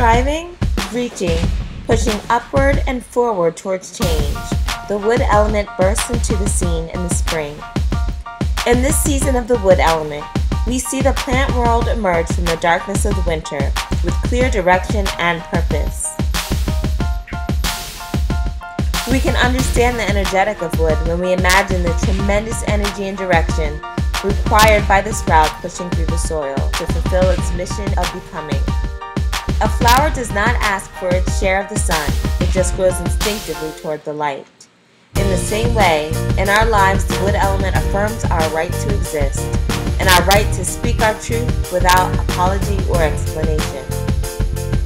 Striving, reaching, pushing upward and forward towards change, the wood element bursts into the scene in the spring. In this season of the wood element, we see the plant world emerge from the darkness of the winter with clear direction and purpose. We can understand the energetic of wood when we imagine the tremendous energy and direction required by the sprout pushing through the soil to fulfill its mission of becoming. A flower does not ask for its share of the sun, it just grows instinctively toward the light. In the same way, in our lives, the wood element affirms our right to exist and our right to speak our truth without apology or explanation.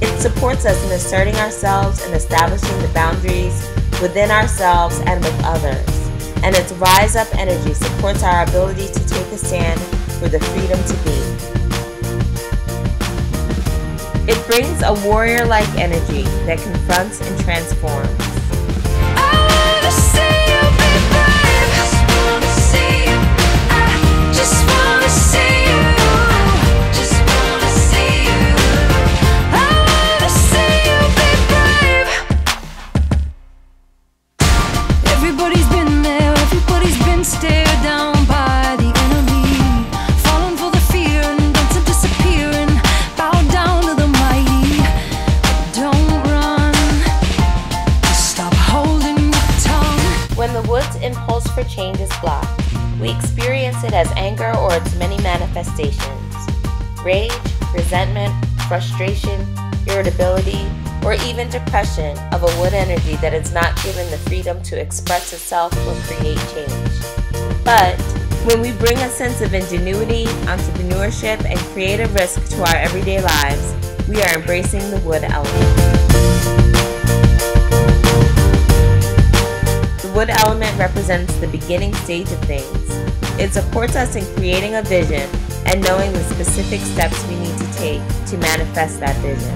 It supports us in asserting ourselves and establishing the boundaries within ourselves and with others. And its rise up energy supports our ability to take a stand for the freedom to be. It brings a warrior like energy that confronts and transforms. Impulse for change is blocked, we experience it as anger or its many manifestations rage, resentment, frustration, irritability, or even depression of a wood energy that is not given the freedom to express itself or create change. But when we bring a sense of ingenuity, entrepreneurship, and creative risk to our everyday lives, we are embracing the wood element. Wood element represents the beginning stage of things. It supports us in creating a vision and knowing the specific steps we need to take to manifest that vision.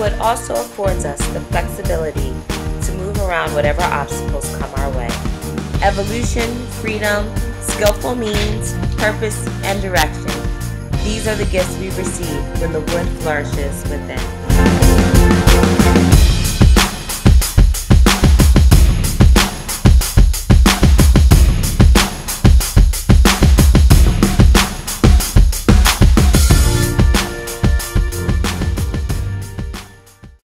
Wood also affords us the flexibility to move around whatever obstacles come our way. Evolution, freedom, skillful means, purpose, and direction. These are the gifts we receive when the wood flourishes within.